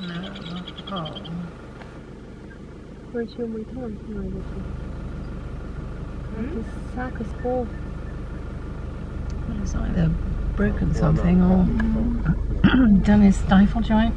No. Where's your return tonight? This sack is full. What is either broken something or done his stifle joint?